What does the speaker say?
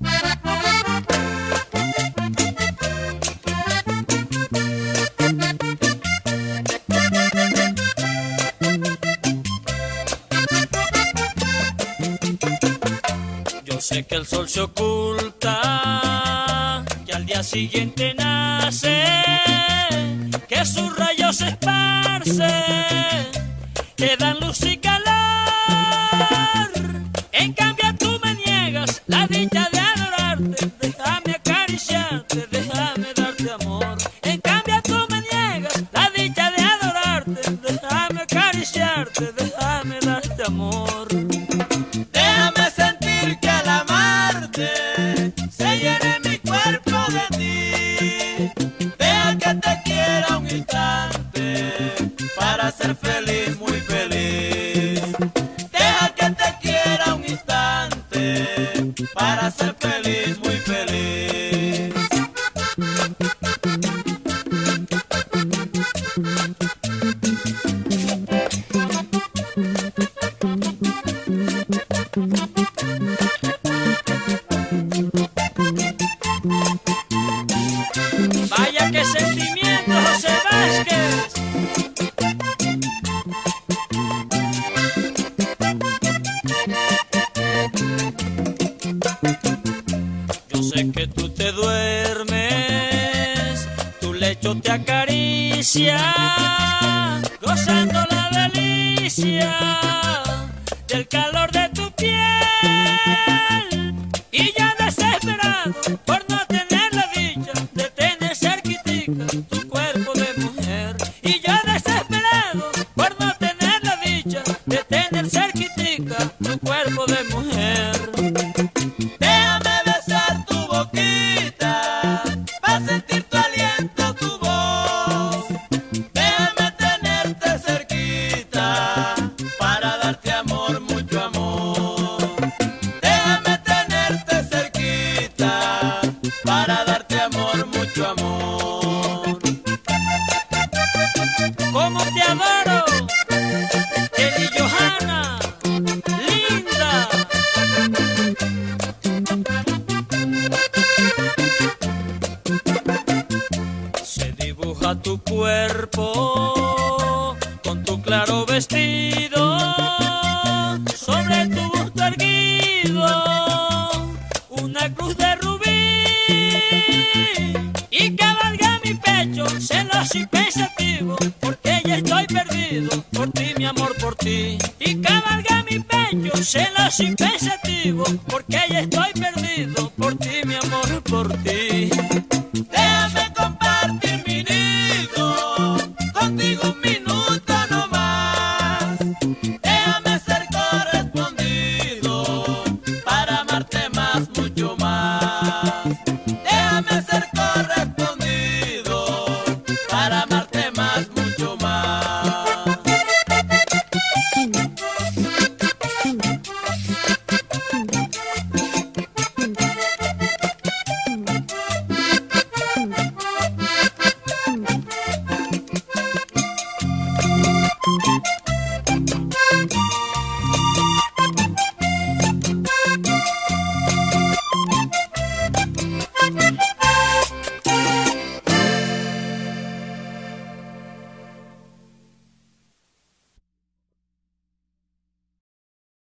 Yo sé que el sol se oculta, que al día siguiente nace, que sus rayos se esparcen, que dan luz y calor. Para ser feliz, muy feliz. Vaya que sentimiento, José Vázquez. Yo sé que tú te duermes, tu lecho te acaricia, gozando la delicia del calor cerquitica tu cuerpo de mujer. Déjame besar tu boquita para sentir tu aliento, tu voz. Déjame tenerte cerquita para darte amor, mucho amor. Déjame tenerte cerquita para darte amor, mucho amor. Dibuja tu cuerpo con tu claro vestido sobre tu busto erguido, una cruz de rubí y cabalga mi pecho celoso y pensativo porque ya estoy perdido por ti mi amor por ti. Y cabalga mi pecho celoso y pensativo porque ya estoy perdido por ti mi amor por ti